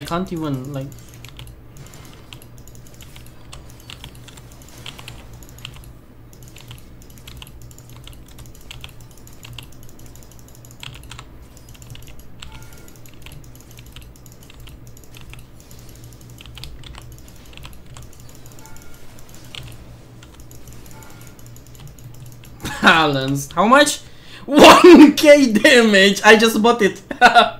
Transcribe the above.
I can't even like balance. How much? 1k damage! I just bought it!